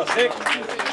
Super, super,